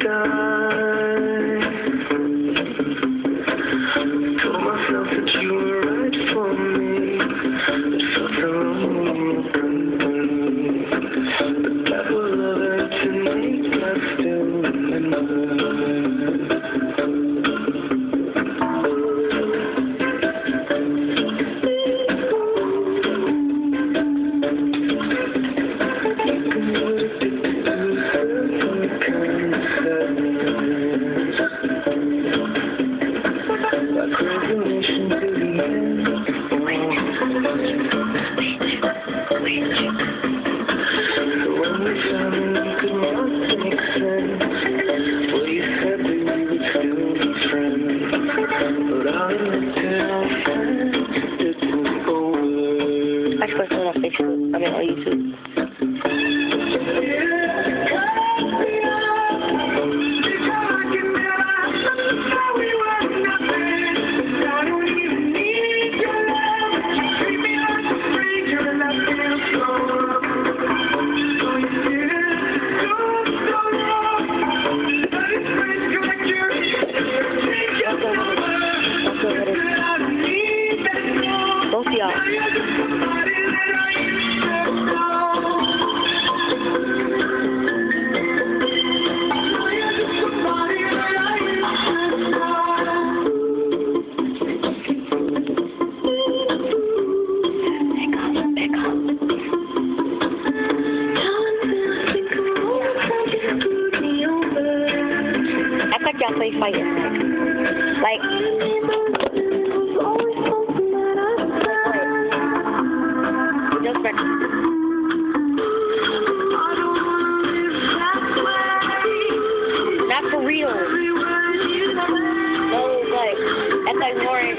sky. Actually, it's on Facebook. I mean, on YouTube. Both y'all. Act like y'all play fighting. Like. Not for real. No, like, act like Lauren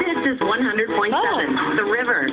This is 100.7, The River.